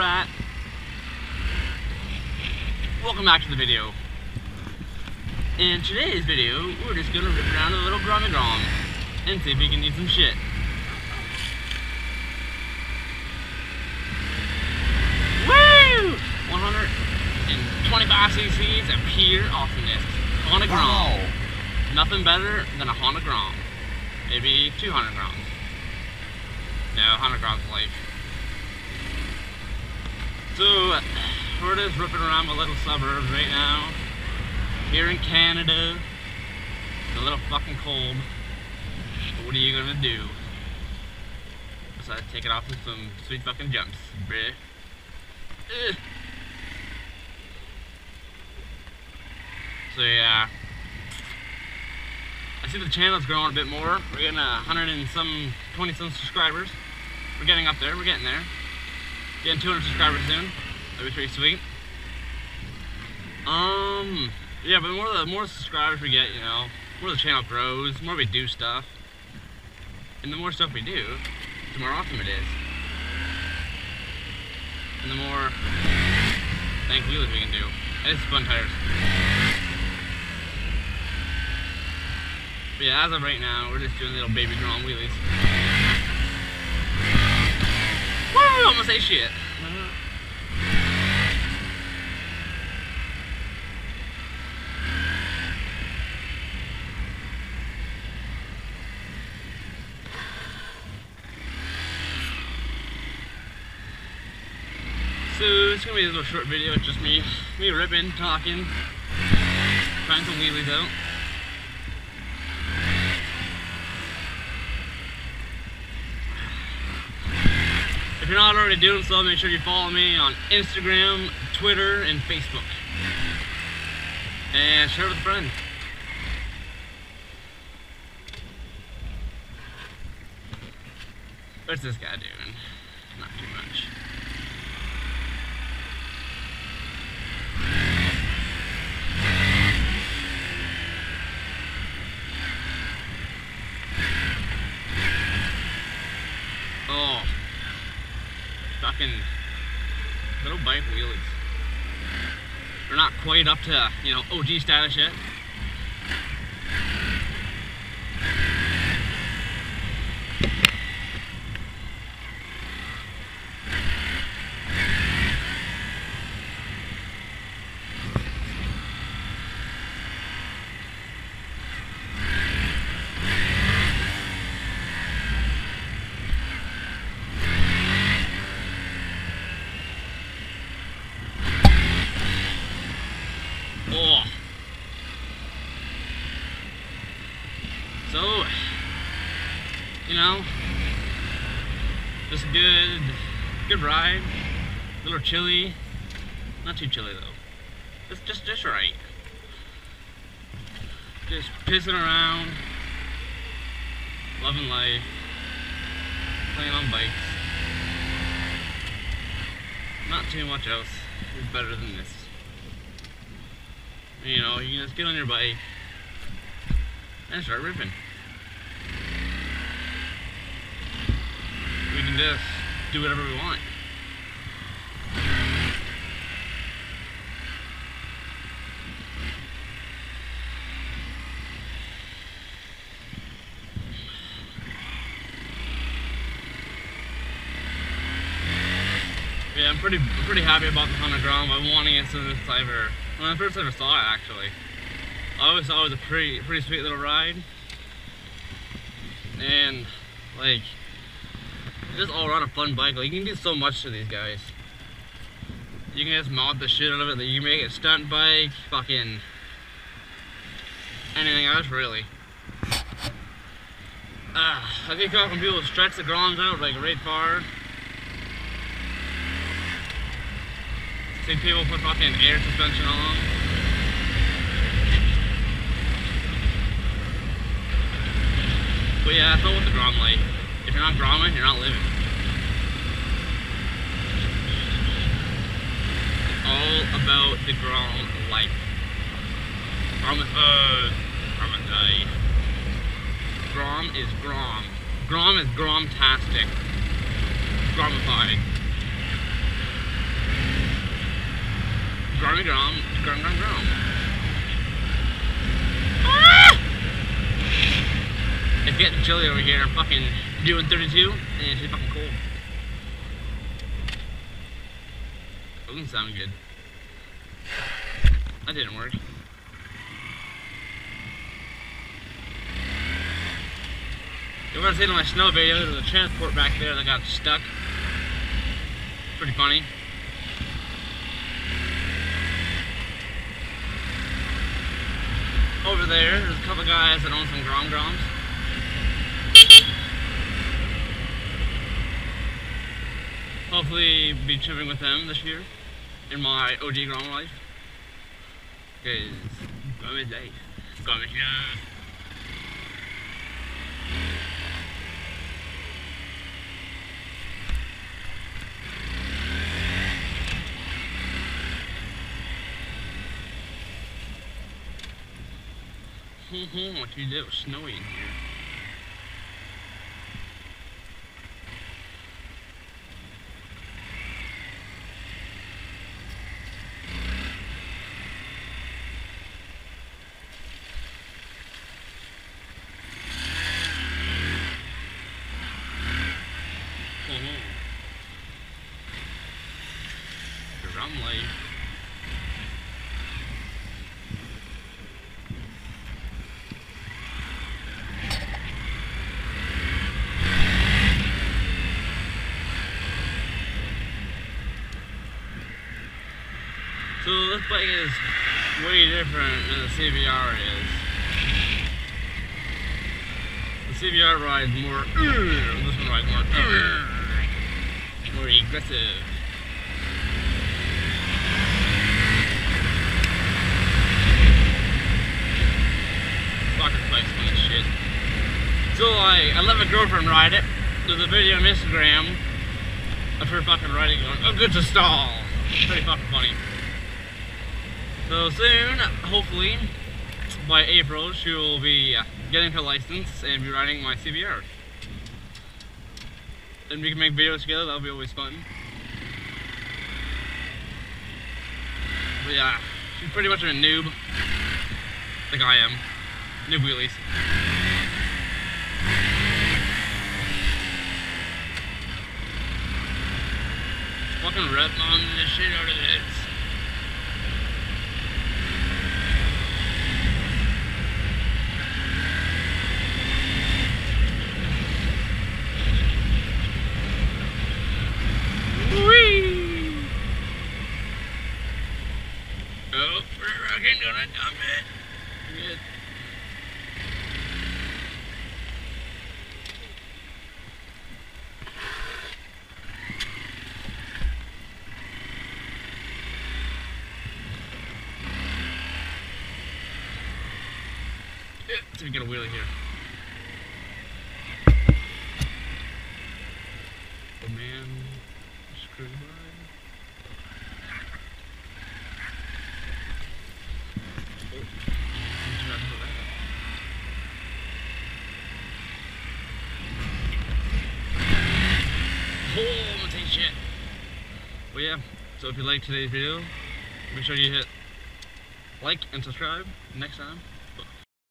Rat. Welcome back to the video. In today's video, we're just gonna rip around a little Grommy Grom and see if we can eat some shit. Woo! 125 cc's of pure awesomeness. Honda Grom. Nothing better than a Honda Grom. Maybe 200 grams. No, 100 grams life. So, we're just ripping around my little suburbs right now. Here in Canada. It's a little fucking cold. But what are you gonna do? Besides take it off with some sweet fucking jumps, bruh. So yeah. I see the channel's growing a bit more. We're getting a hundred and some, 20 some subscribers. We're getting up there, we're getting there. Getting 200 subscribers soon. That'd be pretty sweet. Um, yeah, but the more the more subscribers we get, you know, more the channel grows, the more we do stuff. And the more stuff we do, the more awesome it is. And the more thank wheelies we can do. And it's fun tires. But yeah, as of right now, we're just doing little baby Grom wheelies. Ate shit. So it's gonna be a little short video. Just me, me ripping, talking, trying some wheelies out. You're not already doing so, make sure you follow me on Instagram, Twitter, and Facebook. And share it with a friend. What's this guy doing? Not too much. Oh. Fucking little bike wheelies. They're not quite up to, you know, OG status yet. Oh. So, you know, just a good, good ride. A little chilly. Not too chilly though. Just, just, just right. Just pissing around. Loving life. Playing on bikes. Not too much else is better than this. You know, you can just get on your bike and start ripping. We can just do whatever we want. Yeah, I'm pretty pretty happy about the Honda Grom. I'm wanting it since I ever when I first ever saw it actually. I always thought it was a pretty pretty sweet little ride. And like just all around a fun bike. Like you can do so much to these guys. You can just mod the shit out of it. Like, you can make it stunt bike, fucking anything else really. Uh, I think how can people stretch the groms out like right far. See people put fucking air suspension on them. But yeah, that's not what the Grom like. If you're not grommet, you're not living. It's all about the grom life. Grommethud. Grommethud. Grom is grom. Grom is gromtastic. Gromified. Grommy grom, grom grom grom. It's getting chilly over here. I'm fucking doing 32, and it's just fucking cold. Doesn't sound good. That didn't work. You want to see my snow video, there's a transport back there that got stuck. Pretty funny. Over there, there's a couple guys that own some Grom Groms. Hopefully be tripping with them this year in my OG Grom life. Because Grom is life. Grom is love. what you snowy in here. Drum light. So this bike is way different than the CBR is. The CBR rides more, this one rides more, more aggressive. Fucking place shit. So like, I let my girlfriend ride it. There's a video on Instagram of her fucking riding going, oh good to stall. Pretty fucking funny. So soon, hopefully, by April, she will be getting her license and be riding my CBR. Then we can make videos together, that'll be always fun. But yeah, she's pretty much a noob, like I am. Noob wheelies. Fucking rep on the shit out of this. Oh, we're rocking, gonna dump it. Good. See if get a wheelie here. Oh man, screw by. Oh, I'm gonna take shit. But yeah, so if you liked today's video, make sure you hit like and subscribe next time.